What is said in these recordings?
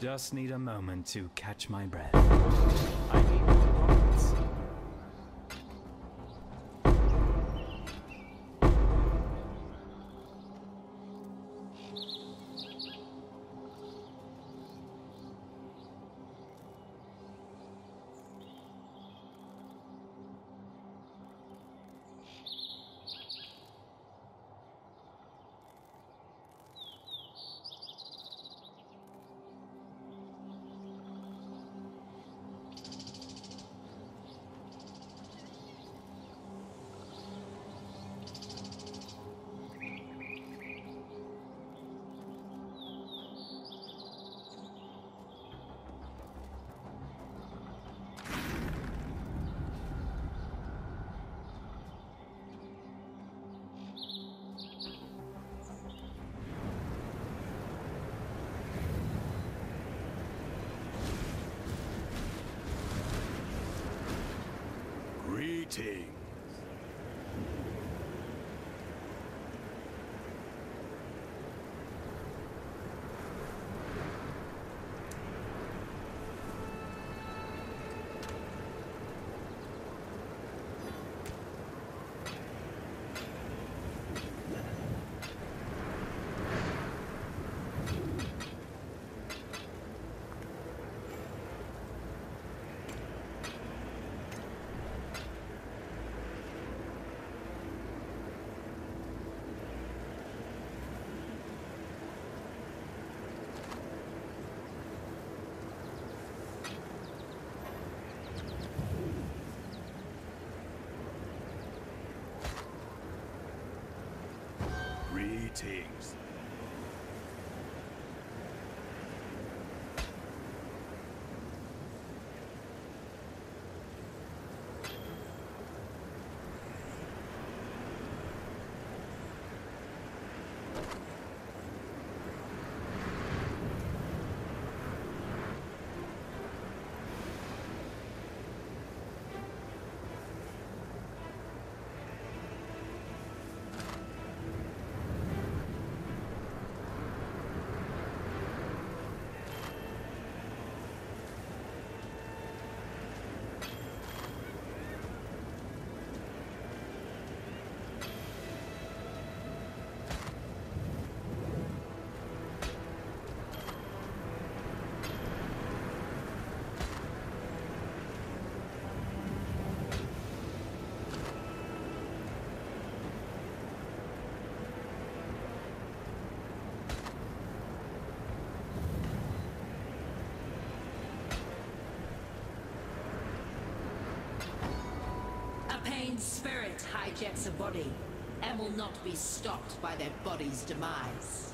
Just need a moment to catch my breath. Greetings. Greetings. A spirit hijacks a body and will not be stopped by their body's demise.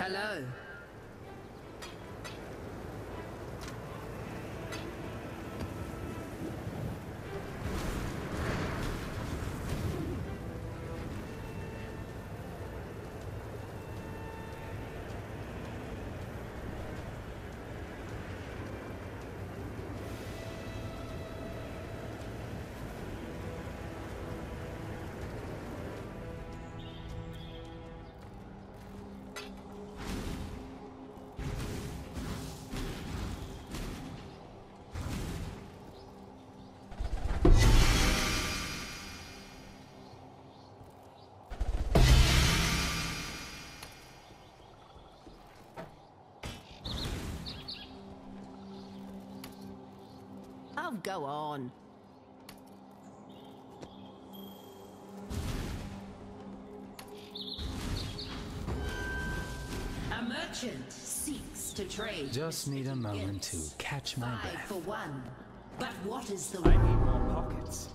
Hello. Go on. A merchant seeks to trade. Just need a moment to catch my Five breath. for one. But what is the I need more pockets.